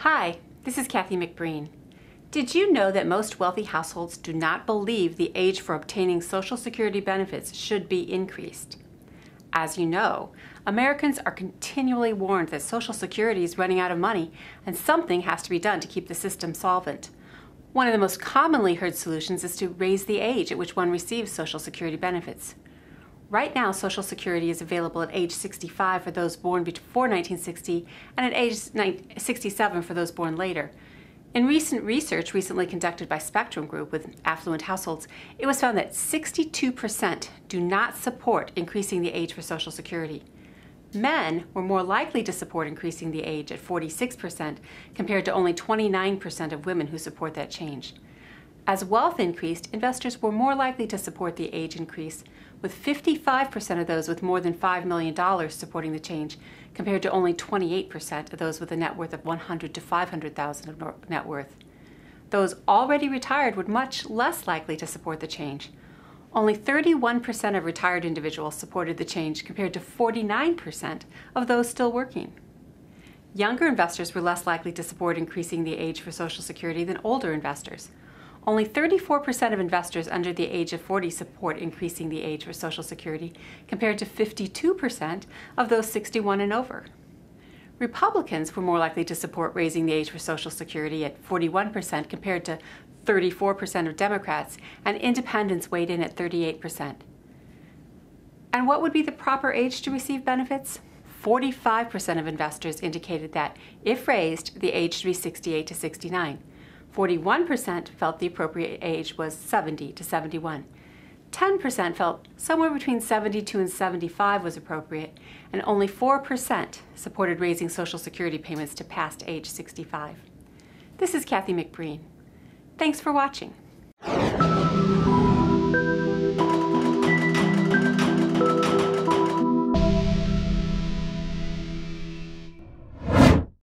Hi, this is Kathy McBreen. Did you know that most wealthy households do not believe the age for obtaining Social Security benefits should be increased? As you know, Americans are continually warned that Social Security is running out of money and something has to be done to keep the system solvent. One of the most commonly heard solutions is to raise the age at which one receives Social Security benefits. Right now, Social Security is available at age 65 for those born before 1960 and at age 67 for those born later. In recent research recently conducted by Spectrem Group with affluent households, it was found that 62% do not support increasing the age for Social Security. Men were more likely to support increasing the age at 46% compared to only 29% of women who support that change. As wealth increased, investors were more likely to support the age increase, with 55% of those with more than $5 million supporting the change, compared to only 28% of those with a net worth of 100 to 500,000 of net worth. Those already retired were much less likely to support the change. Only 31% of retired individuals supported the change compared to 49% of those still working. Younger investors were less likely to support increasing the age for Social Security than older investors. Only 34% of investors under the age of 40 support increasing the age for Social Security, compared to 52% of those 61 and over. Republicans were more likely to support raising the age for Social Security at 41% compared to 34% of Democrats, and independents weighed in at 38%. And what would be the proper age to receive benefits? 45% of investors indicated that, if raised, the age should be 68 to 69. 41% felt the appropriate age was 70 to 71. 10% felt somewhere between 72 and 75 was appropriate, and only 4% supported raising Social Security payments to past age 65. This is Kathy McBreen. Thanks for watching.